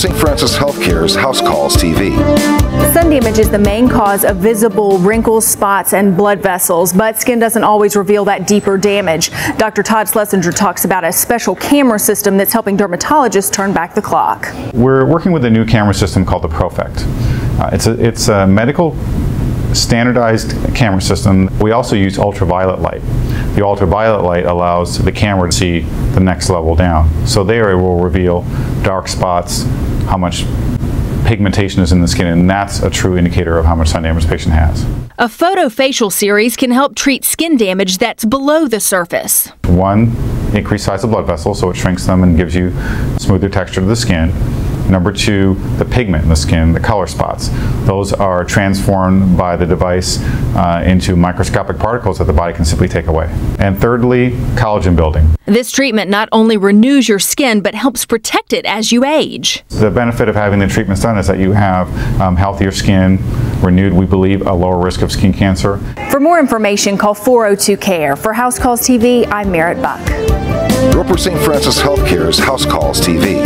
St. Francis Healthcare's House Calls TV. Sun damage is the main cause of visible wrinkles, spots, and blood vessels, but skin doesn't always reveal that deeper damage. Dr. Todd Schlesinger talks about a special camera system that's helping dermatologists turn back the clock. We're working with a new camera system called the Profect. Uh, it's, a, it's a medical standardized camera system. We also use ultraviolet light. The ultraviolet light allows the camera to see the next level down. So there it will reveal dark spots, how much pigmentation is in the skin, and that's a true indicator of how much sun damage the patient has. A photofacial series can help treat skin damage that's below the surface. One, increase size of blood vessels, so it shrinks them and gives you smoother texture to the skin. Number two, the pigment in the skin, the color spots. Those are transformed by the device uh, into microscopic particles that the body can simply take away. And thirdly, collagen building. This treatment not only renews your skin, but helps protect it as you age. The benefit of having the treatments done is that you have um, healthier skin, renewed, we believe, a lower risk of skin cancer. For more information, call 402 CARE. For House Calls TV, I'm Merritt Buck. Roper St. Francis Healthcare's House Calls TV.